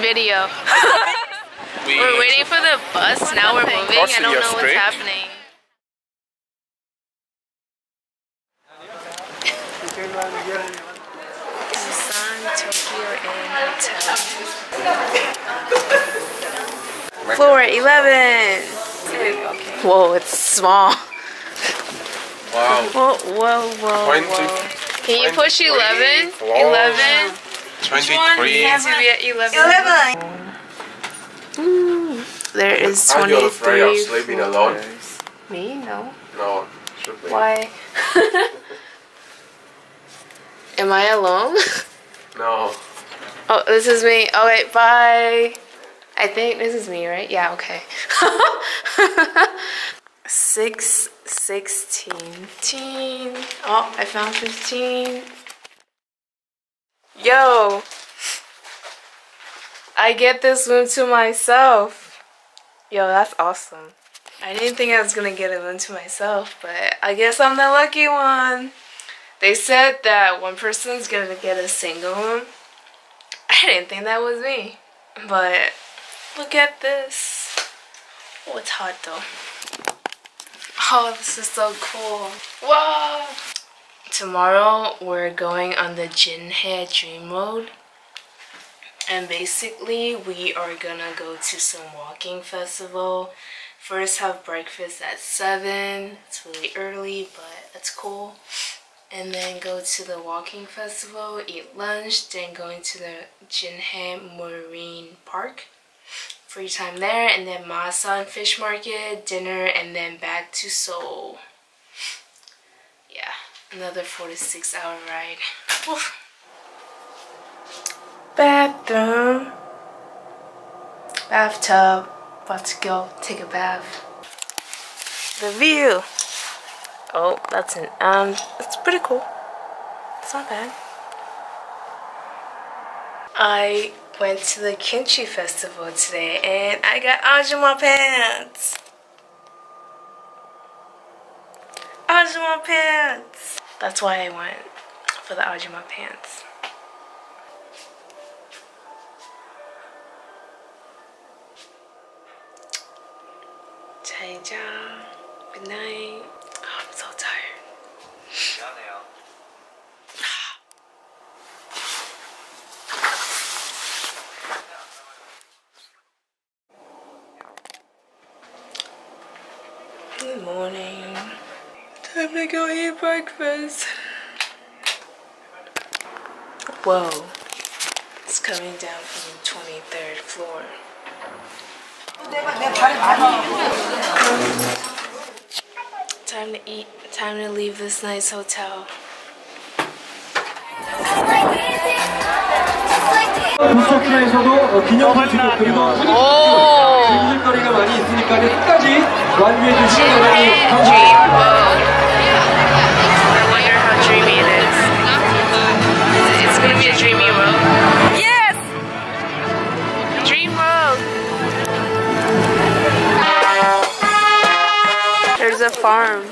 video. We we're waiting for the bus. Now we're moving. I don't know what's happening. Busan, Tokyo, and. Floor 11. Whoa, it's small. Wow. Whoa, whoa, whoa, whoa. Can you push 11? 11? 23. Needs to be at 11. 11. Hmm. There is Are you afraid of sleeping alone? Me? No. No, should be. Why? Am I alone? No. Oh, this is me. Oh, wait, bye. I think this is me, right? Yeah, okay. Six, 16, teen. Oh, I found 15. Yo. I get this room to myself. Yo, that's awesome. I didn't think I was gonna get a room to myself, but I guess I'm the lucky one. They said that one person's gonna get a single room. I didn't think that was me. But look at this. Oh, it's hot though. Oh, this is so cool. Wow. Tomorrow we're going on the Jinhae Dream Road. And basically we are gonna go to some walking festival. First have breakfast at 7. It's really early, but it's cool and then go to the walking festival, eat lunch, then going to the Jinhae Marine Park. Free time there, and then Masan Fish Market, dinner, and then back to Seoul. Yeah, another 46 hour ride. Oof. Bathroom. Bathtub. About to go take a bath. The view. Oh, that's an um. It's pretty cool. It's not bad. I went to the kimchi festival today, and I got Ajuma pants. Ajuma pants. That's why I went for the Ajuma pants. 자, Good night. To go eat breakfast. Whoa. It's coming down from the 23rd floor. Time to eat. Time to leave this nice hotel. 어, 기념품 드리고 그리고 오! 즐길거리가 많이 있으니까 끝까지 완주해 주시기 바랍니다. Farm.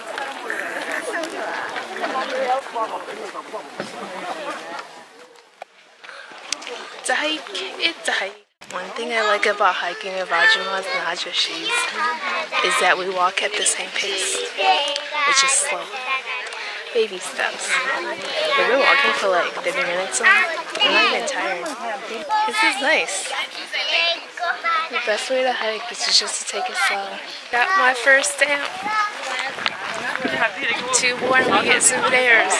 It's a hike. It's a hike. One thing I like about hiking with Ajumas and Ajoshis is that we walk at the same pace, which is slow. Baby steps. We've been walking for like 30 minutes now. I'm not even tired. This is nice. The best way to hike is just to take it slow. Got my first stamp. Two more and we get souvenirs.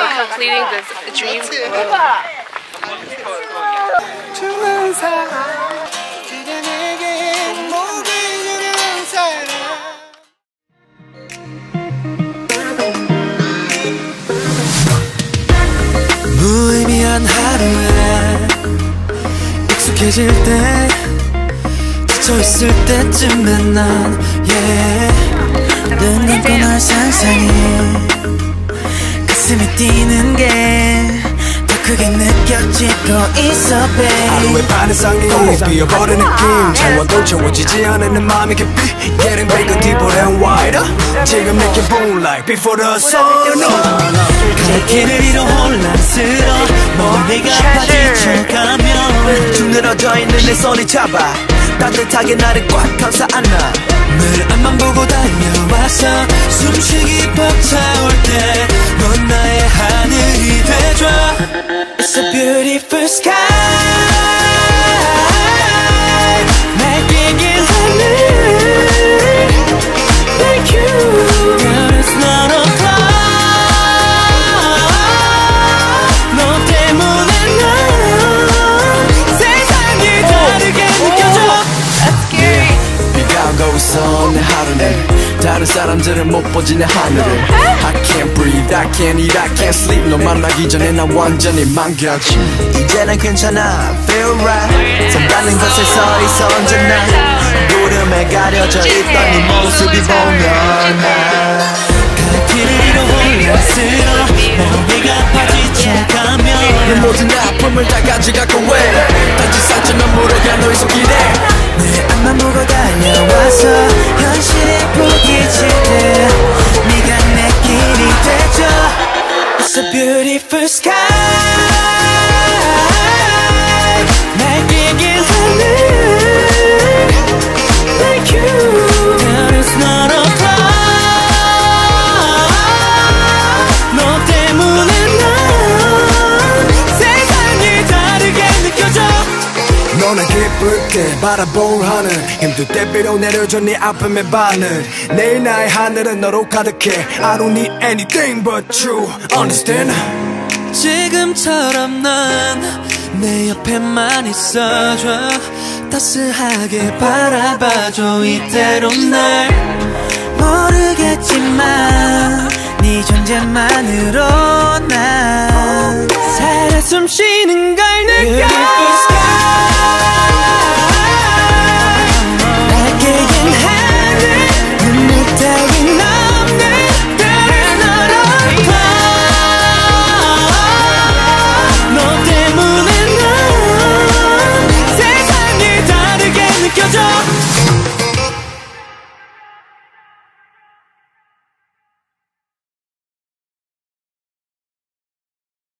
We're completing the dream road. 무의미한 하루에 익숙해질 때 지쳐있을 때쯤에 난 yeah. 눈 감고 널 상상해. 가슴이 뛰는 게더 그게 느껴지고 있어 babe. 하루의 반 이상이 비어버린 느낌. 채워도 채워지지 않는 마음이 깊이 Getting bigger, deeper and wider. 지금 내게 boom like before the sun 갈 길을 잃어 혼란스러워. 머리가 파지쳐가면 쭉 늘어져 있는 내 손이 잡아 따뜻하게 나를 꽉 감싸 안아. 늘 앞만 보고 달려와서 숨쉬기 벅차올 때 넌 나의 하늘이 돼줘. It's a beautiful sky 사람들은 못 보지 내 하늘을. I can't breathe, I can't eat, I can't sleep. 너 만나기 전에 난 완전히 망겨짐. 이제는 괜찮아, feel right. 산다는 것에서 있어 언제나 구름에 가려져 있던 네 모습이 보면 갈 길을 잃어 혼란스러워 머리가 파지쳐가면 내 모든 아픔을 다 가져가고 왜? 단지 상처만 너는 기쁠 때 바라본 하늘. 힘들 때 비로 내려줘 네 아픔의 바늘 내일 나의 하늘은 너로 가득해. I don't need anything but you. Understand? 지금처럼 난내 옆에만 있어줘. 따스하게 바라봐줘 이대로 날. 모르겠지만 네 존재만으로 난. 살아 숨쉬는 걸 느껴